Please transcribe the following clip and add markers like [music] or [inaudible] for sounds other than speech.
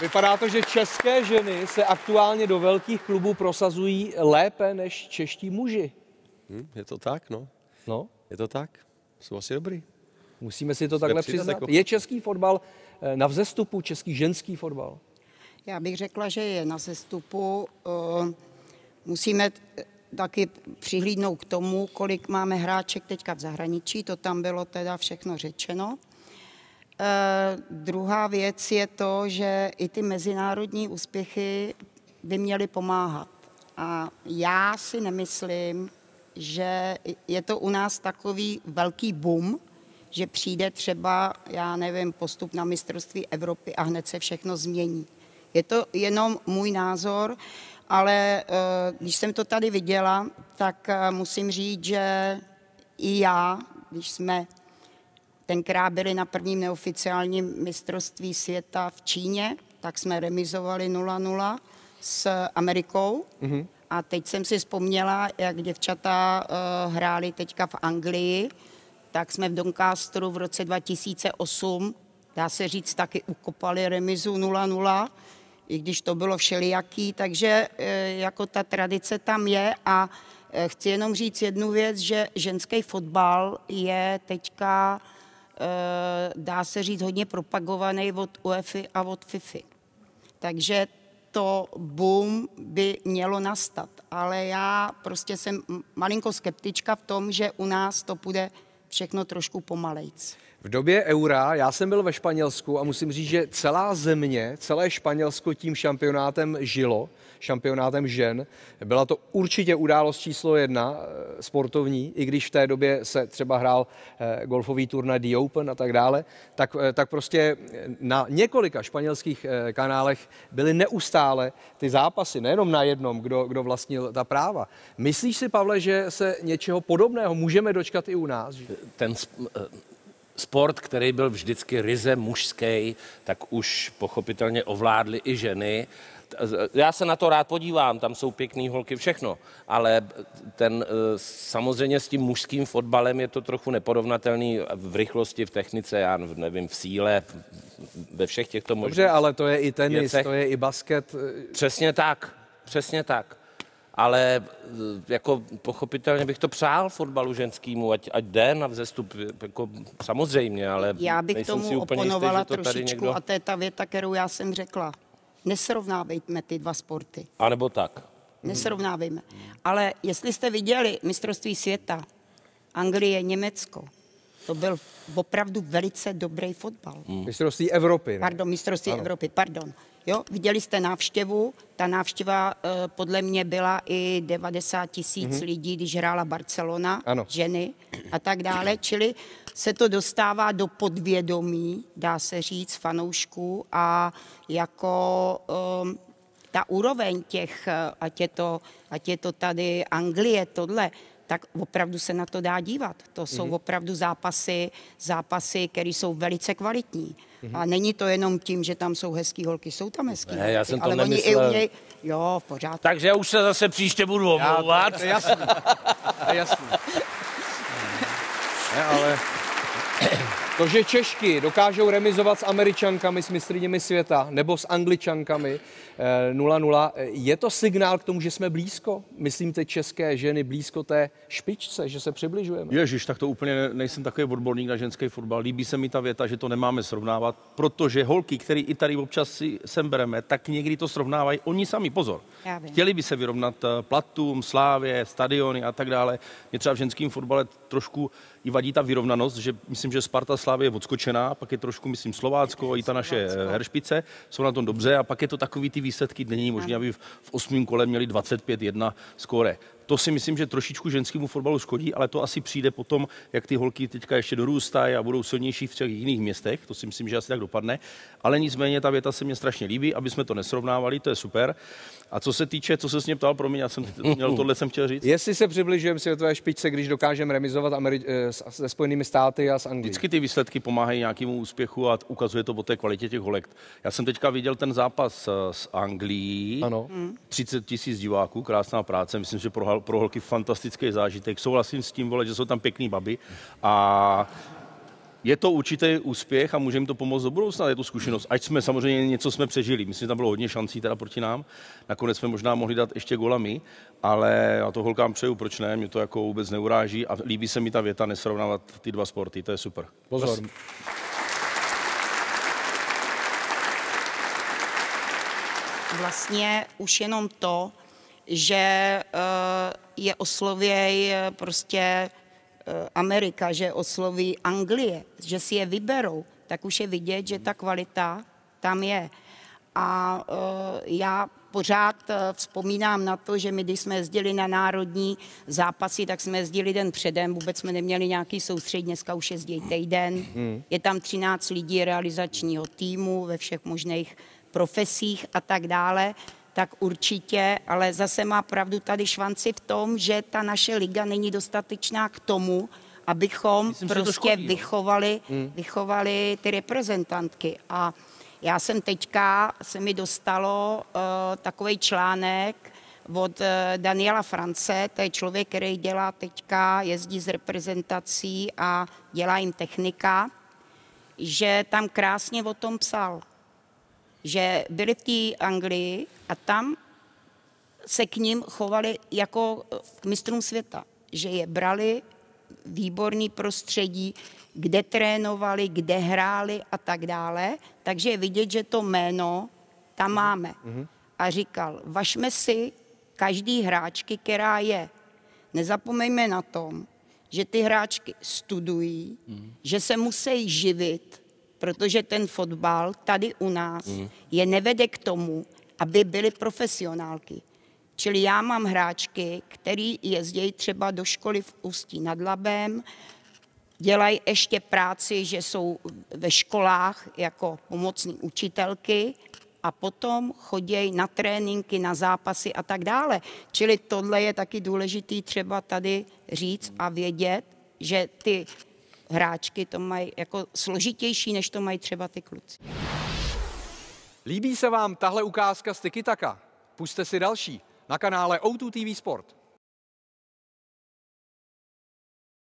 Vypadá to, že české ženy se aktuálně do velkých klubů prosazují lépe než čeští muži. Hm, je to tak, no. No, Je to tak. Jsou asi dobrý. musíme si to takhle přidat přiznat. jako- Je český fotbal eh, na vzestupu, český ženský fotbal? Já bych řekla, že je na sestupu. Eh, Musíme t- taky přihlídnout k tomu, kolik máme hráček teďka v zahraničí, to tam bylo teda všechno řečeno. Eh, druhá věc je to, že i ty mezinárodní úspěchy by měly pomáhat. A já si nemyslím, že je to u nás takový velký boom, že přijde třeba, já nevím, postup na mistrovství Evropy a hned se všechno změní. Je to jenom můj názor, ale eh, když jsem to tady viděla, tak eh, musím říct, že i já, když jsme tenkrát byli na prvním neoficiálním mistrovství světa v Číně, tak jsme remizovali 0-0 s Amerikou. Mm-hmm. A teď jsem si vzpomněla, jak děvčata uh, hráli teďka v Anglii, tak jsme v Doncasteru v roce 2008, dá se říct, taky ukopali remizu 0-0, i když to bylo všelijaký, takže eh, jako ta tradice tam je a eh, chci jenom říct jednu věc, že ženský fotbal je teďka, dá se říct, hodně propagovaný od UEFA a od FIFA. Takže to boom by mělo nastat. Ale já prostě jsem malinko skeptička v tom, že u nás to bude všechno trošku pomalejc. V době eura, já jsem byl ve Španělsku a musím říct, že celá země, celé Španělsko tím šampionátem žilo, šampionátem žen. Byla to určitě událost číslo jedna eh, sportovní, i když v té době se třeba hrál eh, golfový turnaj The Open a tak dále, tak, eh, tak prostě na několika španělských kanálech byly neustále ty zápasy, nejenom na jednom, kdo, kdo vlastnil ta práva. Myslíš si, Pavle, že se něčeho podobného můžeme dočkat i u nás? Ten sport, který byl vždycky ryze mužský, tak už pochopitelně ovládly i ženy. Já se na to rád podívám, tam jsou pěkné holky, všechno, ale ten eh, samozřejmě s tím mužským fotbalem je to trochu neporovnatelný v rychlosti, v technice, já nevím, v síle, ve všech těchto možných Dobře, ale to je i tenis, věcech. to je i basket. Přesně tak, přesně tak. Ale eh, jako pochopitelně bych to přál fotbalu ženskému, ať, ať jde na vzestup, jako samozřejmě, ale Já bych nejsem si tomu úplně oponovala jistý, že to tady trošičku někdo... a to je ta věta, kterou já jsem řekla. Nesrovnávejme ty dva sporty. A nebo tak. Nesrovnávejme. Ale jestli jste viděli mistrovství světa, Anglie, Německo, to byl opravdu velice dobrý fotbal. Mistrovství Evropy. Ne? Pardon, mistrovství Evropy, pardon. Jo, viděli jste návštěvu, ta návštěva eh, podle mě byla i 90 tisíc lidí, když hrála Barcelona, Ano. ženy a tak dále, čili se to dostává do podvědomí, dá se říct, fanoušků a jako um, ta úroveň těch, eh, ať je, to, ať je to tady Anglie, tohle, tak opravdu se na to dá dívat. To jsou opravdu zápasy, zápasy, které jsou velice kvalitní. A není to jenom tím, že tam jsou hezký holky, jsou tam hezký Ne, holky, já jsem to ale oni i nemyslel. umějí, jo, v pořádku. Takže já už se zase příště budu omlouvat. to je jasný. To je jasný. [laughs] Ne, ale to, že Češky dokážou remizovat s Američankami, s mistrněmi světa, nebo s Angličankami eh, 0-0, eh, je to signál k tomu, že jsme blízko? Myslím ty české ženy blízko té špičce, že se přibližujeme? Ježíš, tak to úplně ne- nejsem takový odborník na ženský fotbal. Líbí se mi ta věta, že to nemáme srovnávat, protože holky, které i tady občas si sem bereme, tak někdy to srovnávají oni sami. Pozor. Chtěli by se vyrovnat eh, platům, slávě, stadiony a tak dále. Mě třeba v ženském fotbale trošku i vadí ta vyrovnanost, že myslím, že Sparta Slávě je odskočená, pak je trošku, myslím, Slovácko, i ta naše eh, heršpice, jsou na tom dobře a pak je to takový ty výsledky, není možné, aby v v osmém kole měli 25-1 skóre. To si myslím, že trošičku ženskému fotbalu škodí, ale to asi přijde potom, jak ty holky teďka ještě dorůstají a budou silnější v těch jiných městech. To si myslím, že asi tak dopadne. Ale nicméně ta věta se mně strašně líbí, aby jsme to nesrovnávali, to je super. A co se týče, co se s mě ptal, promiň, já jsem měl tohle jsem chtěl říct. Jestli se přibližujeme světové špičce, když dokážeme remizovat Ameri- eh, se Spojenými státy a s Anglií. Vždycky ty výsledky pomáhají nějakému úspěchu a ukazuje to o té kvalitě těch holek. Já jsem teďka viděl ten zápas eh, s Anglií. Ano. 30 tisíc diváků, krásná práce. Myslím, že pro, hal- pro holky fantastický zážitek. Souhlasím s tím, vole, že jsou tam pěkný baby. A je to určitý úspěch a může jim to pomoct do budoucna, je to zkušenost. Ať jsme samozřejmě něco jsme přežili. Myslím, že tam bylo hodně šancí teda proti nám. Nakonec jsme možná mohli dát ještě golami, ale já to holkám přeju, proč ne, mě to jako vůbec neuráží a líbí se mi ta věta nesrovnávat ty dva sporty, to je super. Pozor. Vlastně už jenom to, že eh, je oslověj eh, prostě eh, Amerika, že osloví Anglie, že si je vyberou, tak už je vidět, že ta kvalita tam je. A já pořád vzpomínám na to, že my, když jsme jezdili na národní zápasy, tak jsme jezdili den předem, vůbec jsme neměli nějaký soustředění, dneska už jezdí týden. Hmm. Je tam 13 lidí realizačního týmu ve všech možných profesích a tak dále tak určitě, ale zase má pravdu tady švanci v tom, že ta naše liga není dostatečná k tomu, abychom Myslím, prostě škodí, no. vychovali, hmm. vychovali ty reprezentantky. A já jsem teďka, se mi dostalo uh, takový článek od uh, Daniela France, to je člověk, který dělá teďka, jezdí z reprezentací a dělá jim technika, že tam krásně o tom psal že byli v té Anglii a tam se k ním chovali jako k mistrům světa, že je brali výborný prostředí, kde trénovali, kde hráli a tak dále. Takže je vidět, že to jméno tam mhm. máme. A říkal, vašme si každý hráčky, která je. Nezapomeňme na tom, že ty hráčky studují, mm. že se musí živit, protože ten fotbal tady u nás mm. je nevede k tomu, aby byly profesionálky. Čili já mám hráčky, který jezdí třeba do školy v Ústí nad Labem, dělají ještě práci, že jsou ve školách jako pomocní učitelky a potom chodí na tréninky, na zápasy a tak dále. Čili tohle je taky důležitý třeba tady říct a vědět, že ty hráčky to mají jako složitější, než to mají třeba ty kluci. Líbí se vám tahle ukázka z Tikitaka? Puste si další na kanále O2 TV Sport.